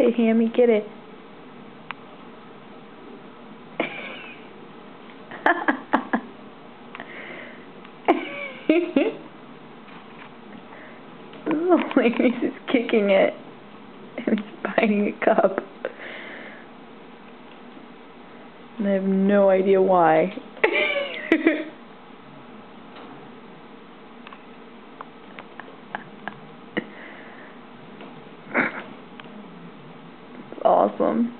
Hey, Hammy, get it. Oh, Larry's is kicking it. And he's biting a cup. And I have no idea why. Awesome.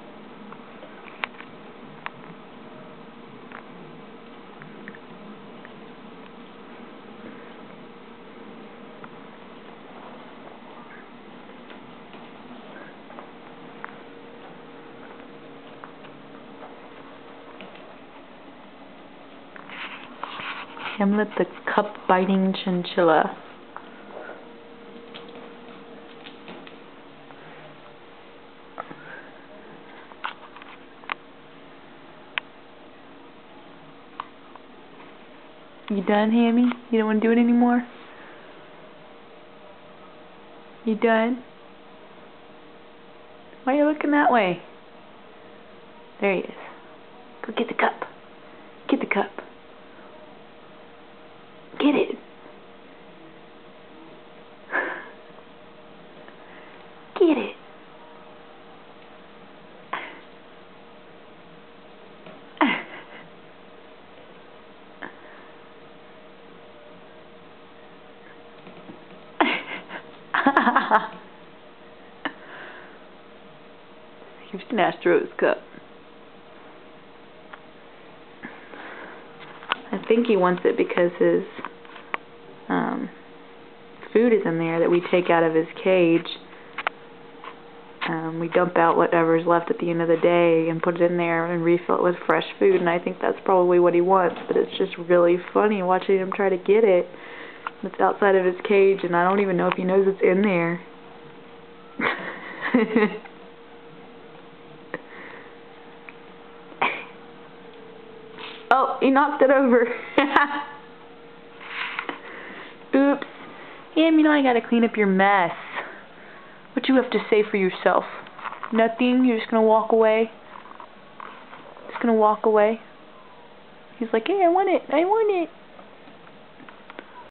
Hamlet the cup-biting chinchilla. You done, Hammy? You don't want to do it anymore? You done? Why are you looking that way? There he is. Go get the cup. Get the cup. Get it. Get it. Gonna ask cup. I think he wants it because his um, food is in there that we take out of his cage. Um, we dump out whatever's left at the end of the day and put it in there and refill it with fresh food, and I think that's probably what he wants, but it's just really funny watching him try to get it. It's outside of his cage, and I don't even know if he knows it's in there. oh, he knocked it over. Oops. Ham, you know I gotta clean up your mess. What you have to say for yourself? Nothing? You're just gonna walk away? Just gonna walk away? He's like, hey, I want it. I want it.